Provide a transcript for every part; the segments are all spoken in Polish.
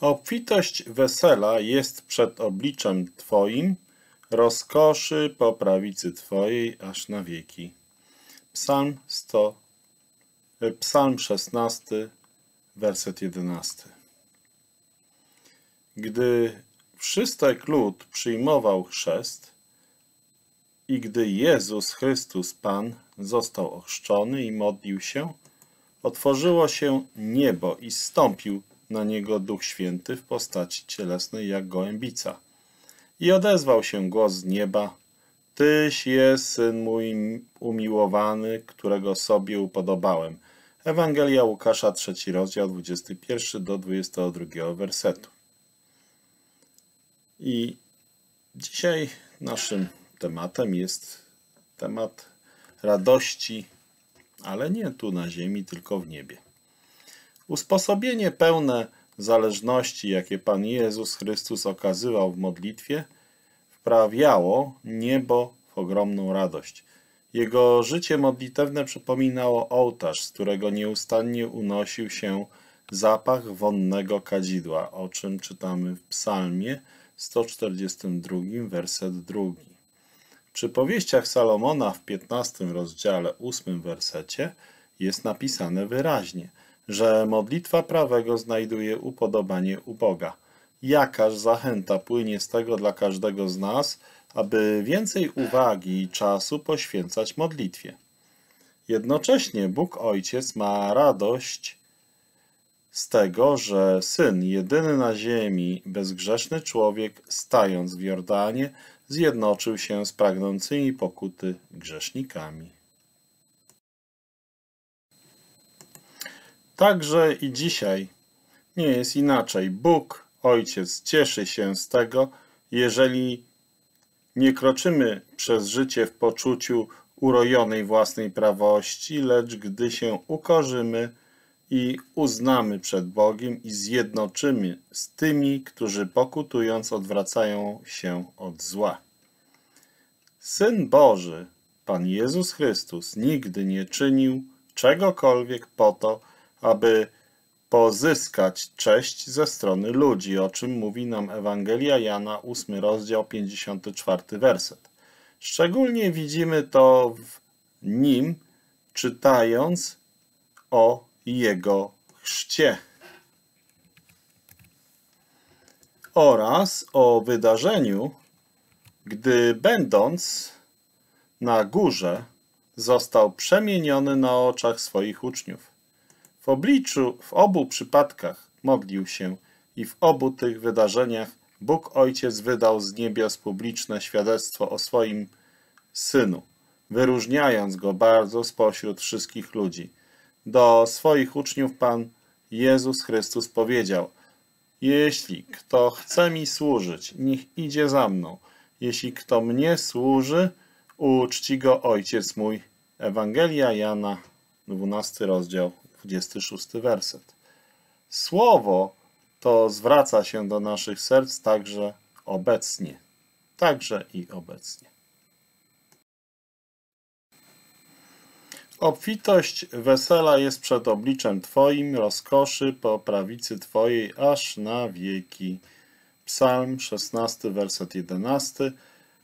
Obfitość wesela jest przed obliczem Twoim, rozkoszy po prawicy Twojej aż na wieki. Psalm 100, e, Psalm 16, werset 11. Gdy wszystek lud przyjmował chrzest i gdy Jezus Chrystus Pan został ochrzczony i modlił się, otworzyło się niebo i stąpił na niego Duch Święty w postaci cielesnej jak gołębica. I odezwał się głos z nieba, Tyś jest Syn mój umiłowany, którego sobie upodobałem. Ewangelia Łukasza, trzeci rozdział, 21 do 22 wersetu. I dzisiaj naszym tematem jest temat radości, ale nie tu na ziemi, tylko w niebie. Usposobienie pełne zależności, jakie Pan Jezus Chrystus okazywał w modlitwie, wprawiało niebo w ogromną radość. Jego życie modlitewne przypominało ołtarz, z którego nieustannie unosił się zapach wonnego kadzidła, o czym czytamy w psalmie 142, werset 2. Przy powieściach Salomona w 15 rozdziale 8 wersecie jest napisane wyraźnie – że modlitwa prawego znajduje upodobanie u Boga. Jakaż zachęta płynie z tego dla każdego z nas, aby więcej uwagi i czasu poświęcać modlitwie. Jednocześnie Bóg Ojciec ma radość z tego, że Syn, jedyny na ziemi, bezgrzeszny człowiek, stając w Jordanie, zjednoczył się z pragnącymi pokuty grzesznikami. Także i dzisiaj nie jest inaczej. Bóg, Ojciec, cieszy się z tego, jeżeli nie kroczymy przez życie w poczuciu urojonej własnej prawości, lecz gdy się ukorzymy i uznamy przed Bogiem i zjednoczymy z tymi, którzy pokutując odwracają się od zła. Syn Boży, Pan Jezus Chrystus, nigdy nie czynił czegokolwiek po to, aby pozyskać cześć ze strony ludzi, o czym mówi nam Ewangelia Jana, 8 rozdział, 54 werset. Szczególnie widzimy to w nim, czytając o jego chrzcie. Oraz o wydarzeniu, gdy będąc na górze, został przemieniony na oczach swoich uczniów. W obliczu, w obu przypadkach modlił się i w obu tych wydarzeniach Bóg Ojciec wydał z niebios publiczne świadectwo o swoim Synu, wyróżniając go bardzo spośród wszystkich ludzi. Do swoich uczniów Pan Jezus Chrystus powiedział, jeśli kto chce mi służyć, niech idzie za mną. Jeśli kto mnie służy, uczci go Ojciec mój. Ewangelia Jana, 12 rozdział, 26 werset. Słowo to zwraca się do naszych serc także obecnie. Także i obecnie. Obfitość wesela jest przed obliczem Twoim, rozkoszy po prawicy Twojej aż na wieki. Psalm 16, werset 11.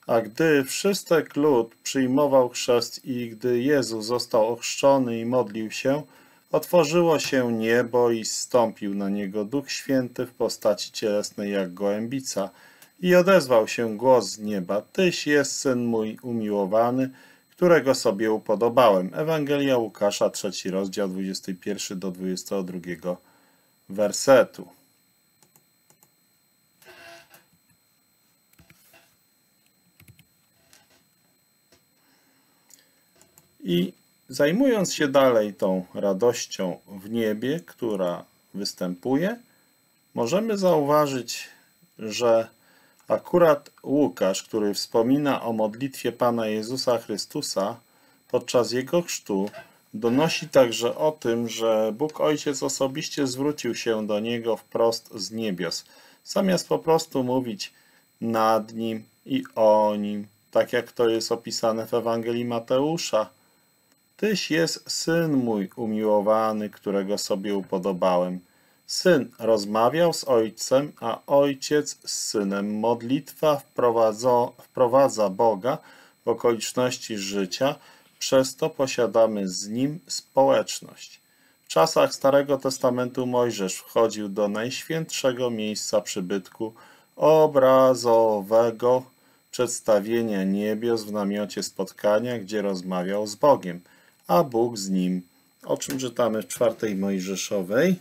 A gdy wszystek lud przyjmował chrzest i gdy Jezus został ochrzczony i modlił się, Otworzyło się niebo i stąpił na niego Duch Święty w postaci cielesnej jak gołębica i odezwał się głos z nieba, Tyś jest Syn mój umiłowany, którego sobie upodobałem. Ewangelia Łukasza, trzeci rozdział, 21 do 22 wersetu. I Zajmując się dalej tą radością w niebie, która występuje, możemy zauważyć, że akurat Łukasz, który wspomina o modlitwie Pana Jezusa Chrystusa podczas Jego chrztu, donosi także o tym, że Bóg Ojciec osobiście zwrócił się do Niego wprost z niebios, zamiast po prostu mówić nad Nim i o Nim, tak jak to jest opisane w Ewangelii Mateusza, Tyś jest Syn mój umiłowany, którego sobie upodobałem. Syn rozmawiał z ojcem, a ojciec z synem. Modlitwa wprowadza Boga w okoliczności życia, przez to posiadamy z nim społeczność. W czasach Starego Testamentu Mojżesz wchodził do najświętszego miejsca przybytku obrazowego przedstawienia niebios w namiocie spotkania, gdzie rozmawiał z Bogiem, a Bóg z nim. O czym czytamy w czwartej Mojżeszowej,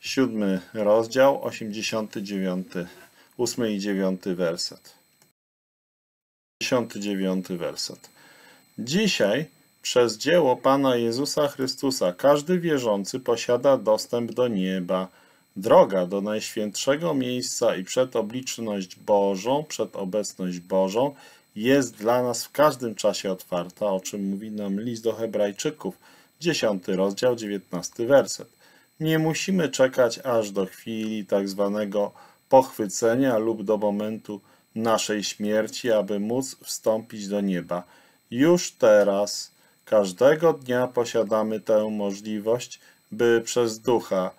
siódmy rozdział, 89, 8 i 9 werset. 59 werset. Dzisiaj przez dzieło Pana Jezusa Chrystusa każdy wierzący posiada dostęp do nieba, droga do najświętszego miejsca i przed obliczność Bożą, przed obecność Bożą jest dla nas w każdym czasie otwarta, o czym mówi nam list do Hebrajczyków, 10 rozdział, 19 werset. Nie musimy czekać aż do chwili tak zwanego pochwycenia lub do momentu naszej śmierci, aby móc wstąpić do nieba. Już teraz, każdego dnia posiadamy tę możliwość, by przez Ducha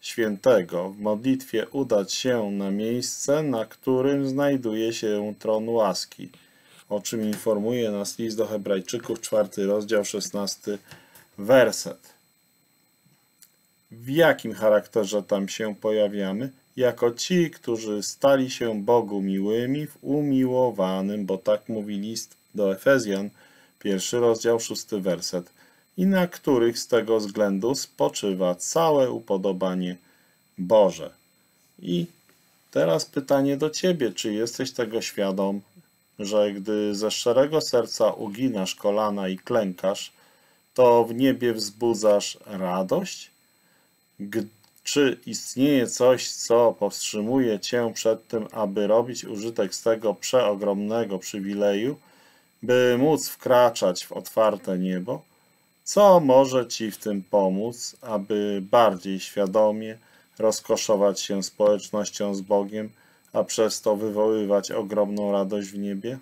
Świętego w modlitwie udać się na miejsce, na którym znajduje się tron łaski, o czym informuje nas list do Hebrajczyków, czwarty rozdział, szesnasty werset. W jakim charakterze tam się pojawiamy? Jako ci, którzy stali się Bogu miłymi w umiłowanym, bo tak mówi list do Efezjan, pierwszy rozdział, szósty werset, i na których z tego względu spoczywa całe upodobanie Boże. I teraz pytanie do Ciebie, czy jesteś tego świadom, że gdy ze szczerego serca uginasz kolana i klękasz, to w niebie wzbudzasz radość? Czy istnieje coś, co powstrzymuje Cię przed tym, aby robić użytek z tego przeogromnego przywileju, by móc wkraczać w otwarte niebo? Co może Ci w tym pomóc, aby bardziej świadomie rozkoszować się społecznością z Bogiem, a przez to wywoływać ogromną radość w niebie?